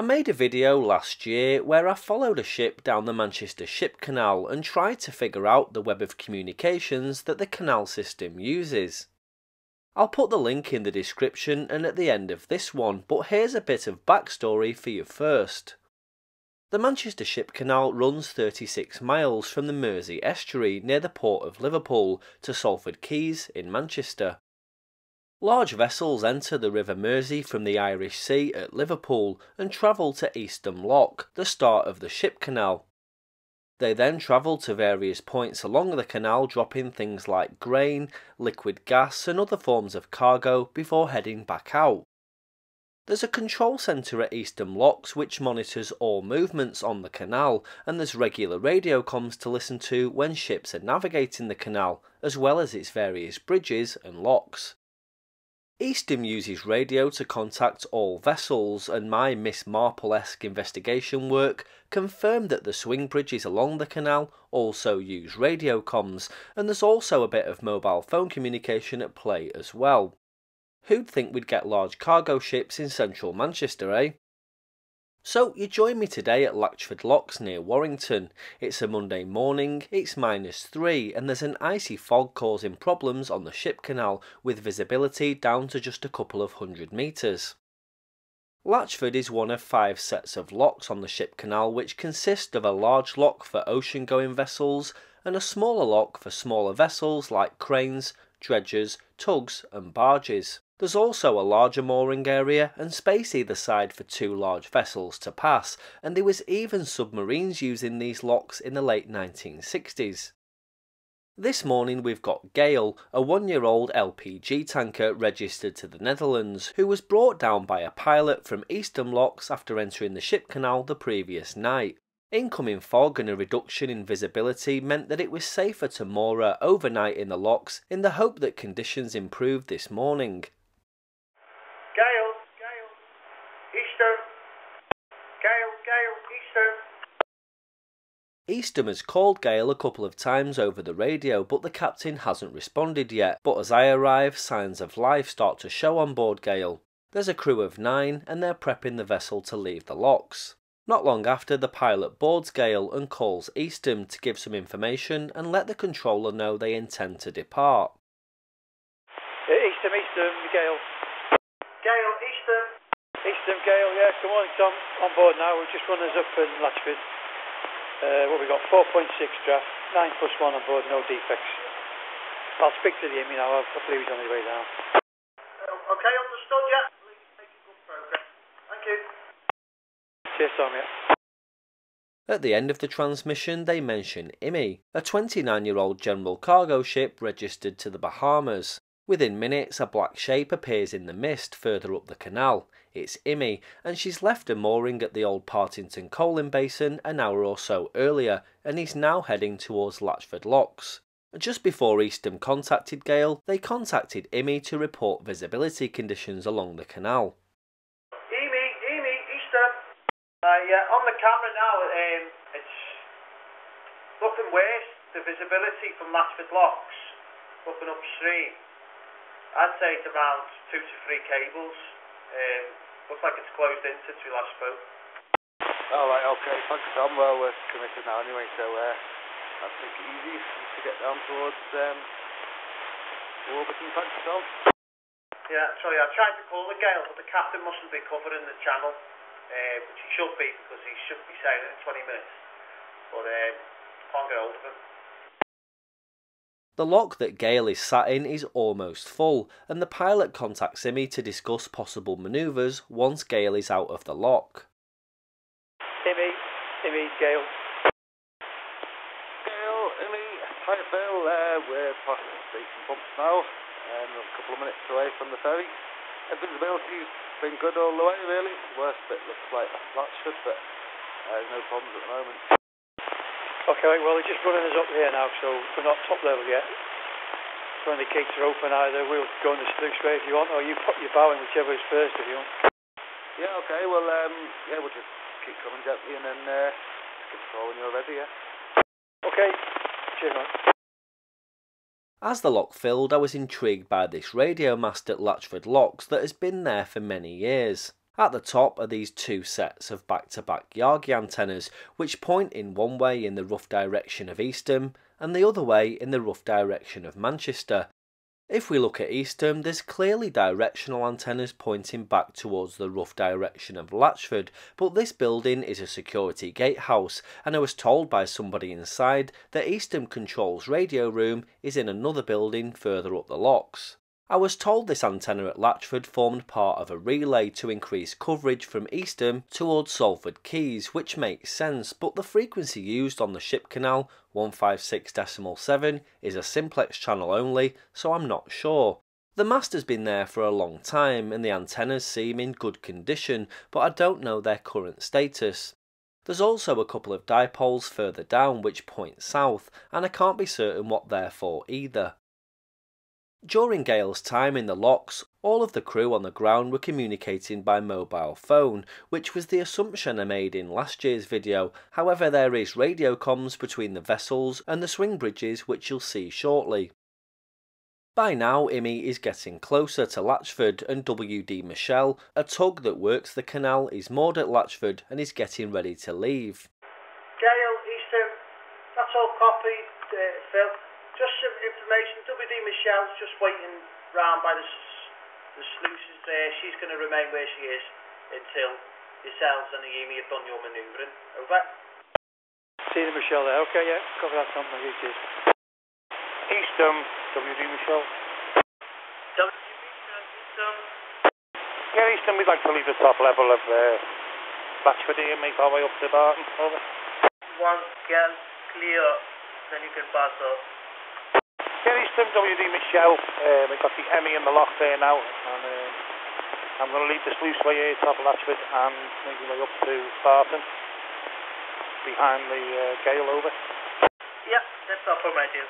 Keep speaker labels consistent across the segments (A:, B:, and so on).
A: I made a video last year where I followed a ship down the Manchester Ship Canal and tried to figure out the web of communications that the canal system uses. I'll put the link in the description and at the end of this one, but here's a bit of backstory for you first. The Manchester Ship Canal runs 36 miles from the Mersey estuary near the port of Liverpool to Salford Quays in Manchester. Large vessels enter the River Mersey from the Irish Sea at Liverpool and travel to Eastham Lock, the start of the ship canal. They then travel to various points along the canal dropping things like grain, liquid gas and other forms of cargo before heading back out. There's a control centre at Eastham Locks which monitors all movements on the canal and there's regular radio comms to listen to when ships are navigating the canal as well as its various bridges and locks. Eastham uses radio to contact all vessels, and my Miss Marple esque investigation work confirmed that the swing bridges along the canal also use radio comms, and there's also a bit of mobile phone communication at play as well. Who'd think we'd get large cargo ships in central Manchester, eh? So you join me today at Latchford Locks near Warrington. It's a Monday morning, it's minus 3 and there's an icy fog causing problems on the ship canal with visibility down to just a couple of hundred metres. Latchford is one of five sets of locks on the ship canal which consist of a large lock for ocean going vessels and a smaller lock for smaller vessels like cranes, dredgers, tugs and barges. There's also a larger mooring area and space either side for two large vessels to pass, and there was even submarines using these locks in the late 1960s. This morning we've got Gale, a one year old LPG tanker registered to the Netherlands, who was brought down by a pilot from Eastham Locks after entering the ship canal the previous night. Incoming fog and a reduction in visibility meant that it was safer to moor her overnight in the locks in the hope that conditions improved this morning. Eastham has called Gale a couple of times over the radio, but the captain hasn't responded yet. But as I arrive, signs of life start to show on board Gale. There's a crew of nine, and they're prepping the vessel to leave the locks. Not long after, the pilot boards Gale and calls Eastham to give some information and let the controller know they intend to depart.
B: Eastham, Eastham, Gale.
C: Gale, Eastham.
B: Eastham, Gale, yeah, good morning Tom. On board now, we've just run us up in Latchford. Uh, what we got, 4.6 draft, 9 plus 1 on board, no defects. I'll speak to the you know, I believe he's on his way down.
C: Uh, okay, understood, yeah. Making good progress. Thank you.
B: Cheers, Tom, yeah.
A: At the end of the transmission, they mention Imi, a 29 year old general cargo ship registered to the Bahamas. Within minutes, a black shape appears in the mist further up the canal. It's Imi, and she's left a mooring at the old Partington coaling basin an hour or so earlier, and is now heading towards Latchford Locks. Just before Eastham contacted Gale, they contacted Imi to report visibility conditions along the canal.
C: Imi, Imi, Eastham. Uh, yeah, on the camera now, um, it's looking worse, the visibility from Latchford Locks, looking upstream. I'd say it's around two to three cables. Um, looks like it's closed in since we last spoke.
B: All right, okay. Thanks, Tom. Well, we're committed now anyway, so uh, I'll take it easy to get down towards um, Warburton. Thanks, Tom.
C: Yeah, sorry, I tried to call the Gale, but the captain mustn't be covering the channel, uh, which he should be because he should be sailing in 20 minutes. But um, can't get hold of him.
A: The lock that Gale is sat in is almost full, and the pilot contacts Imi to discuss possible manoeuvres once Gale is out of the lock.
B: Imi, Imi, Gale. Gale, Imi, hi Phil, uh, we're past the station pumps now, and we're a couple of minutes away from the ferry. Uh, visibility's been good all the way, really. Worst bit looks like Latchford, but uh, no problems at the moment. Okay, well, they're just running us up here now, so we're not top level yet. So when the gates are open, either we'll go in the sluice way if you want, or you put your bow in whichever is first if you want. Yeah, okay, well, um, yeah, we'll just keep coming gently and then uh, just give us call when you're ready, yeah? Okay, cheers, man.
A: As the lock filled, I was intrigued by this radio mast at Latchford Locks that has been there for many years. At the top are these two sets of back-to-back Yagi antennas, which point in one way in the rough direction of Eastham and the other way in the rough direction of Manchester. If we look at Eastham, there's clearly directional antennas pointing back towards the rough direction of Latchford, but this building is a security gatehouse, and I was told by somebody inside that Eastham Control's radio room is in another building further up the locks. I was told this antenna at Latchford formed part of a relay to increase coverage from Eastham towards Salford Quays, which makes sense, but the frequency used on the ship canal, 156.7, is a simplex channel only, so I'm not sure. The mast has been there for a long time and the antennas seem in good condition, but I don't know their current status. There's also a couple of dipoles further down which point south, and I can't be certain what they're for either. During Gale's time in the locks, all of the crew on the ground were communicating by mobile phone, which was the assumption I made in last year's video, however there is radio comms between the vessels and the swing bridges which you'll see shortly. By now, Imi is getting closer to Latchford and WD Michelle, a tug that works the canal, is moored at Latchford and is getting ready to leave.
C: Gale, Eastham, that's all copy, uh, Phil. Just some information. WD Michelle's just waiting round by the, the sluices there. She's going to remain where she is until yourselves and the EMI have done your manoeuvring. Over.
D: See the Michelle there. Okay, yeah. Cover that on my YouTube. Eastham, WD Michelle.
C: WD Michelle, Eastham.
D: Yeah, Eastham, we'd like to leave the top level of uh, Latchford here and make our way up to Barton. Over.
C: Once girl clear, then you can pass off.
D: Yeah, Eastham, WD Michelle. Uh, we've got the Emmy in the lock there now. And um, I'm going to leave the sluice way here, top of Latchford, and make my way up to Barton. Behind the uh, Gale over.
C: Yep, that's affirmative.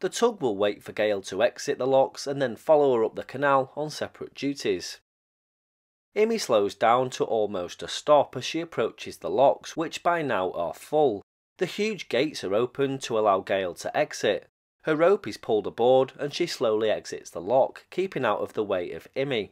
A: The tug will wait for Gale to exit the locks and then follow her up the canal on separate duties. Imi slows down to almost a stop as she approaches the locks, which by now are full. The huge gates are opened to allow Gale to exit. Her rope is pulled aboard and she slowly exits the lock, keeping out of the way of Imi.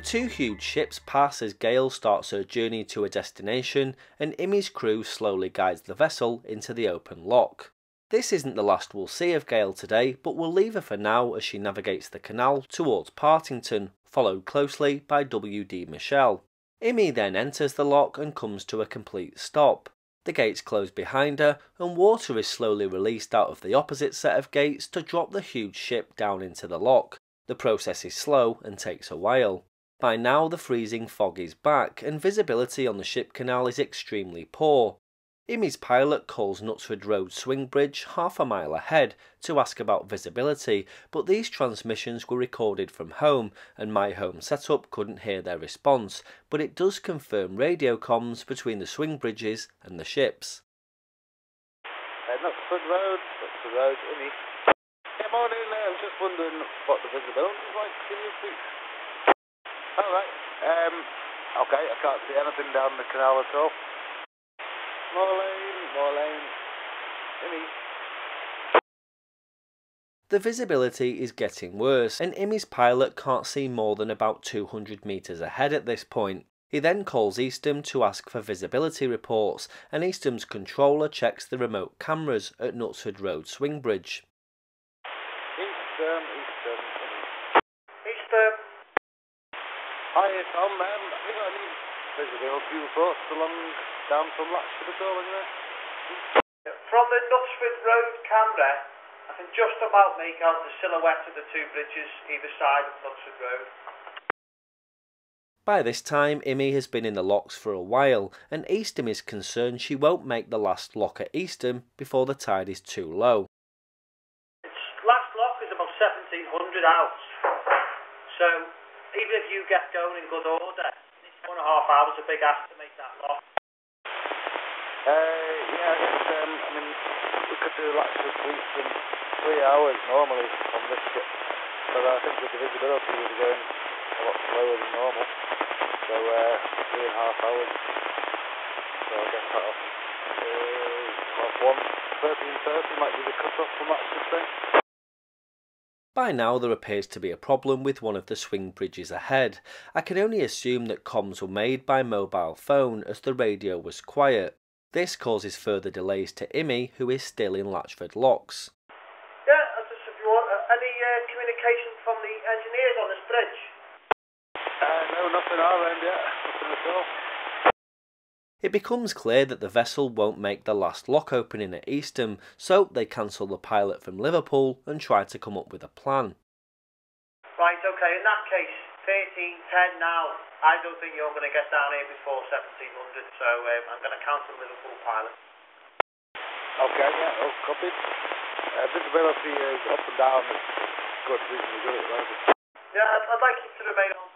A: The two huge ships pass as Gale starts her journey to a destination and Imi's crew slowly guides the vessel into the open lock. This isn't the last we'll see of Gale today, but we'll leave her for now as she navigates the canal towards Partington, followed closely by WD Michelle. Imi then enters the lock and comes to a complete stop. The gates close behind her, and water is slowly released out of the opposite set of gates to drop the huge ship down into the lock. The process is slow and takes a while. By now the freezing fog is back and visibility on the ship canal is extremely poor. Imi's pilot calls Knutsford Road Swing Bridge half a mile ahead to ask about visibility, but these transmissions were recorded from home and my home setup couldn't hear their response, but it does confirm radio comms between the swing bridges and the ships.
B: Uh, Knutsford Road, Knutsford Road, Imi. Yeah, morning, I was just wondering what the visibility is like, can you see? Alright, um, okay, I can't see anything down the canal at all. Moore Lane, Moore Lane. Imi.
A: The visibility is getting worse, and Imi's pilot can't see more than about 200 metres ahead at this point. He then calls Eastham to ask for visibility reports, and Eastham's controller checks the remote cameras at Knutsford Road Swing Bridge.
B: Eastham, Eastham,
C: Eastham.
B: Hi, Tom. Um, have you got any visibility reports along down from Latchford at all anyway?
C: From the Knutsford Road camera, I can just about make out the silhouette of the two bridges either side of Knutsford Road.
A: By this time, Imi has been in the locks for a while, and Eastham is concerned she won't make the last lock at Eastham before the tide is too low.
C: Its last lock is about 1700 out. So, get going in good order, one and a half hours a big ask to make that lock.
B: Uh, yeah, I guess, um, I mean, we could do Latchford to Eastham three hours normally on this ship. But I think with the visibility we'll be going a lot slower than normal. So uh, three and a half hours. So I guess that uh, half one, 13.30 might be the cut-off from that, should say.
A: By now, there appears to be a problem with one of the swing bridges ahead. I can only assume that comms were made by mobile phone as the radio was quiet. This causes further delays to Imi, who is still in Latchford Locks.
C: Yeah, just if you want, uh, any uh, communication from the engineers on this bridge?
B: Uh, no, nothing our end yet. Nothing at all.
A: It becomes clear that the vessel won't make the last lock opening at Eastham, so they cancel the pilot from Liverpool and try to come up with a plan.
C: Right, okay, in that case, 13.10 now. I don't think you're going to get down here before 1700, so um, I'm going to cancel the Liverpool pilot.
B: Okay, yeah, oh, copied. Uh, visibility is up and down. It's good, reasonably good at the moment.
C: Yeah, I'd, I'd like you to remain on board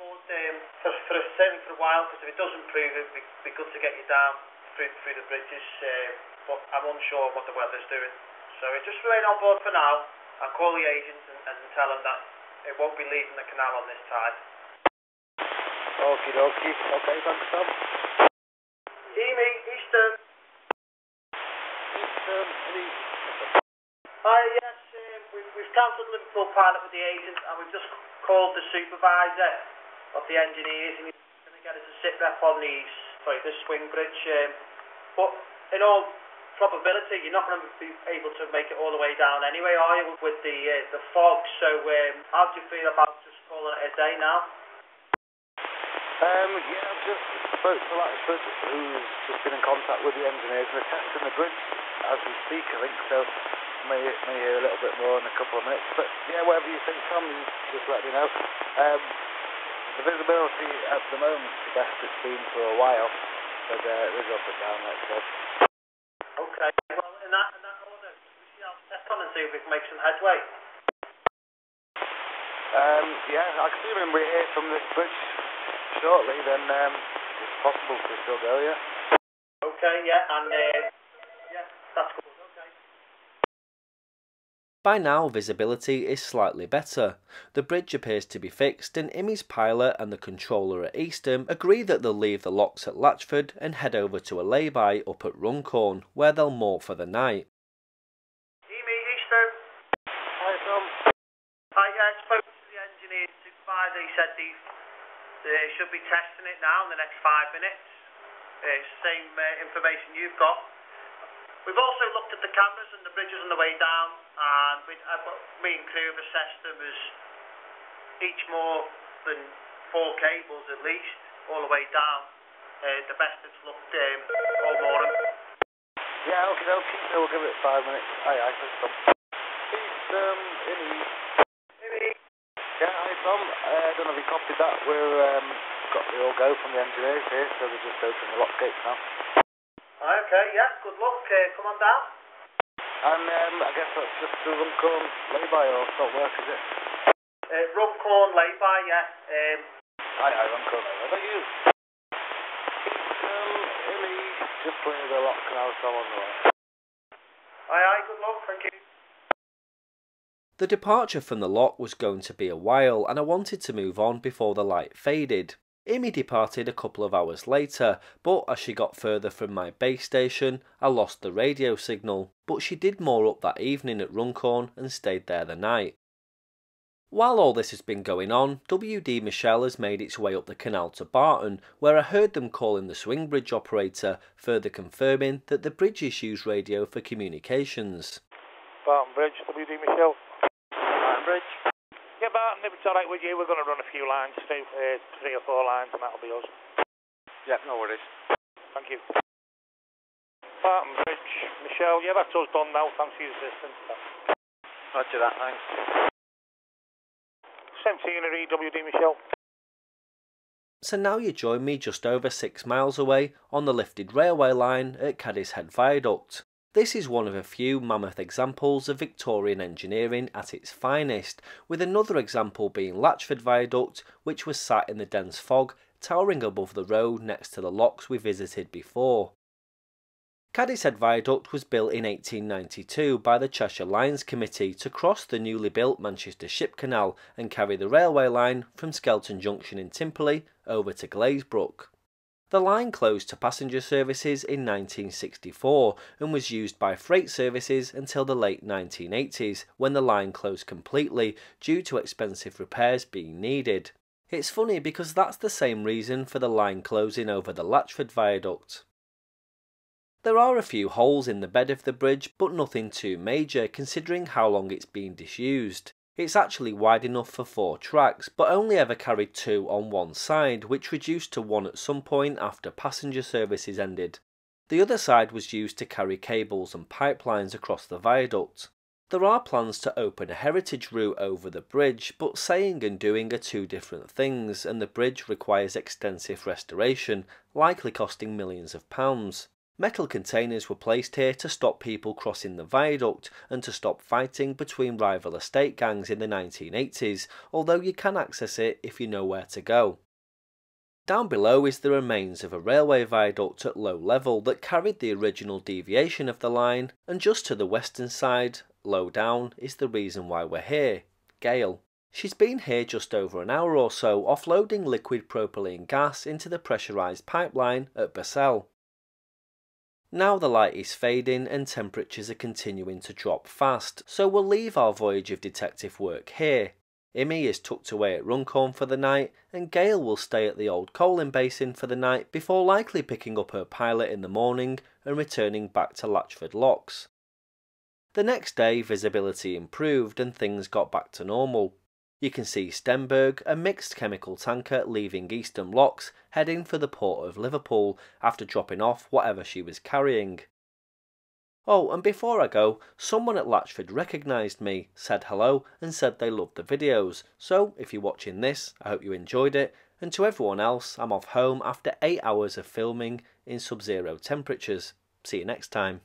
C: for, for a, certainly for a while, because if it does improve, it'd be, be good to get you down through, through the bridges, um, but I'm unsure what the weather's doing. So uh, just remain on board for now. I'll call the agent and, and tell them that it won't be leaving the canal on this tide.
B: Okie dokie. Okay, thanks, Tom.
C: Amy, Easton.
B: Eastham, any...
C: Hi, yes, um, we've, we've cancelled Liverpool pilot with the agent and we've just called the supervisor of the engineers and to get us a sit rep on these, sorry, this swing bridge. Um, but in all probability, you're not going to be able to make it all the way down anyway, are you, with the uh, the fog? So um, how do you feel about just calling it a day now?
B: Um, yeah, I've just spoke to Latchford, who's just been in contact with the engineers and they're testing the bridge as we speak, I think, so may, may hear a little bit more in a couple of minutes. But yeah, whatever you think, Tom, just let me know. Um, the visibility at the moment is the best it's been for a while, but uh, it is up and down, like I said.
C: Okay, well, in that, in that order, we should have test on and see if we can make some headway.
B: Um, yeah, assuming we hear from this bridge shortly, then um, it's possible to still go, yeah.
C: Okay, yeah, and uh, yeah, that's good.
A: By now, visibility is slightly better. The bridge appears to be fixed, and Imi's pilot and the controller at Eastham agree that they'll leave the locks at Latchford and head over to a lay-by up at Runcorn, where they'll moor for the night.
C: Amy, Eastham.
B: Hi, Tom.
C: I uh, spoke to the engineer supervisor. He said they uh, should be testing it now in the next five minutes. It's same uh, information you've got. We've also looked at the cameras and the bridges on the way down, and we, uh, me and crew have assessed them as each more than four cables at least, all the way down. Uh, the best it's looked um, all morning.
B: Yeah, okay, okay, so we'll give it five minutes. Aye, aye, thanks, Tom. Peace, um, Innie.
C: Amy,
B: Yeah, hi Tom. Uh, I don't know if you copied that. We're um, got the all go from the engineers here, so they're just opening the lock gates now.
C: Okay, yeah, good luck. Uh, come on down.
B: And um, I guess that's just the Runcorn lay-by or not work, is it?
C: Uh, Runcorn lay-by, yeah. Um,
B: Aye, aye, Runcorn lay-by. Thank you. Peace, um, Innie. Just clear the lock now, Tom on the way.
C: aye, aye, good luck. Thank you.
A: The departure from the lock was going to be a while, and I wanted to move on before the light faded. Imi departed a couple of hours later, but as she got further from my base station, I lost the radio signal, but she did moor up that evening at Runcorn and stayed there the night. While all this has been going on, WD Michelle has made its way up the canal to Barton, where I heard them calling the swing bridge operator, further confirming that the bridge issues radio for communications.
D: Barton Bridge, WD Michelle.
C: Barton Bridge.
D: Yeah, Barton, if it's alright with you, we're going to run a few lines, two, uh, three or four lines, and that'll be us.
B: Yeah, no worries.
D: Thank you. Barton Bridge, Michelle, yeah, that's us done now. Thanks for your assistance.
B: Roger that, thanks.
D: 17 at EWD, Michelle.
A: So now you join me just over six miles away on the lifted railway line at Cadishead Viaduct. This is one of a few mammoth examples of Victorian engineering at its finest, with another example being Latchford Viaduct, which was sat in the dense fog, towering above the road next to the locks we visited before. Cadishead Viaduct was built in 1892 by the Cheshire Lines Committee to cross the newly built Manchester Ship Canal and carry the railway line from Skelton Junction in Timperley over to Glazebrook. The line closed to passenger services in 1964 and was used by freight services until the late 1980s when the line closed completely due to expensive repairs being needed. It's funny because that's the same reason for the line closing over the Latchford Viaduct. There are a few holes in the bed of the bridge, but nothing too major considering how long it's been disused. It's actually wide enough for four tracks, but only ever carried two on one side, which reduced to one at some point after passenger services ended. The other side was used to carry cables and pipelines across the viaduct. There are plans to open a heritage route over the bridge, but saying and doing are two different things, and the bridge requires extensive restoration, likely costing millions of pounds. Metal containers were placed here to stop people crossing the viaduct and to stop fighting between rival estate gangs in the 1980s, although you can access it if you know where to go. Down below is the remains of a railway viaduct at low level that carried the original deviation of the line, and just to the western side, low down, is the reason why we're here Gale. She's been here just over an hour or so offloading liquid propylene gas into the pressurised pipeline at Bursell. Now the light is fading and temperatures are continuing to drop fast, so we'll leave our voyage of detective work here. Imi is tucked away at Runcorn for the night, and Gale will stay at the old coaling basin for the night before likely picking up her pilot in the morning and returning back to Latchford Locks. The next day, visibility improved and things got back to normal. You can see Stenberg, a mixed chemical tanker leaving Eastham Locks, heading for the port of Liverpool after dropping off whatever she was carrying. Oh, and before I go, someone at Latchford recognised me, said hello, and said they loved the videos. So, if you're watching this, I hope you enjoyed it. And to everyone else, I'm off home after 8 hours of filming in sub zero temperatures. See you next time.